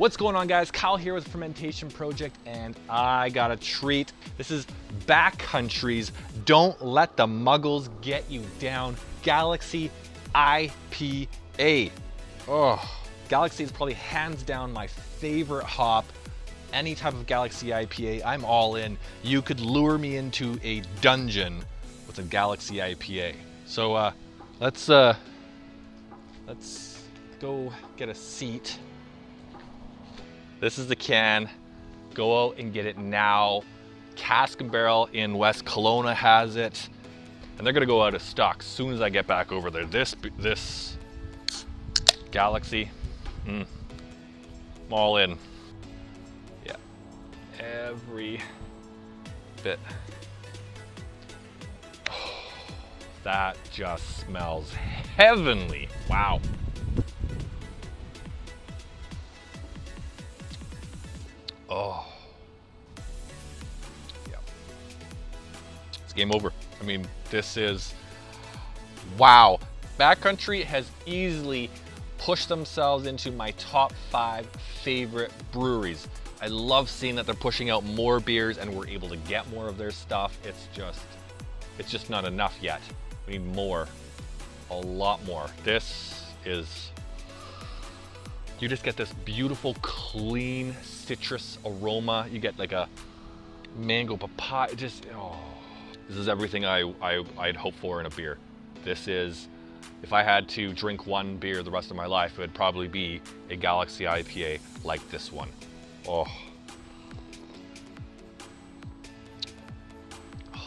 What's going on guys? Kyle here with Fermentation Project and I got a treat. This is Backcountry's Don't Let the Muggles Get You Down Galaxy IPA. Oh, Galaxy is probably hands down my favorite hop. Any type of Galaxy IPA, I'm all in. You could lure me into a dungeon with a Galaxy IPA. So uh, let's uh, let's go get a seat this is the can. Go out and get it now. Cask and Barrel in West Kelowna has it. And they're gonna go out of stock soon as I get back over there. This, this Galaxy, mm, I'm all in. Yeah, every bit. Oh, that just smells heavenly. Wow. Oh. Yeah. It's game over. I mean, this is, wow. Backcountry has easily pushed themselves into my top five favorite breweries. I love seeing that they're pushing out more beers and we're able to get more of their stuff. It's just, it's just not enough yet. We need more, a lot more. This is you just get this beautiful, clean citrus aroma. You get like a mango papaya, just, oh. This is everything I, I, I'd hope for in a beer. This is, if I had to drink one beer the rest of my life, it would probably be a Galaxy IPA like this one. Oh.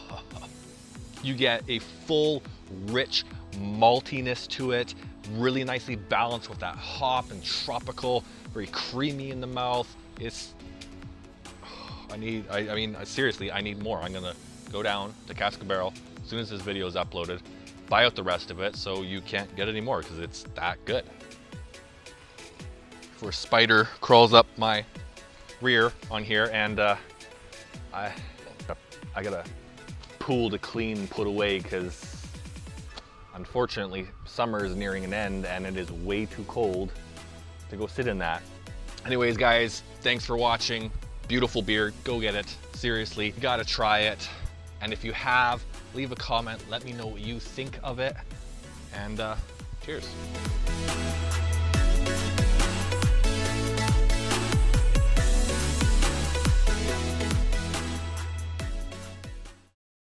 You get a full, rich maltiness to it really nicely balanced with that hop and tropical, very creamy in the mouth. It's, I need, I, I mean, seriously, I need more. I'm gonna go down to Cask Barrel as soon as this video is uploaded, buy out the rest of it so you can't get any more because it's that good. Before spider crawls up my rear on here and uh, I, I got a pool to clean put away because Unfortunately, summer is nearing an end and it is way too cold to go sit in that. Anyways, guys, thanks for watching. Beautiful beer, go get it. Seriously, you gotta try it. And if you have, leave a comment, let me know what you think of it. And uh, cheers.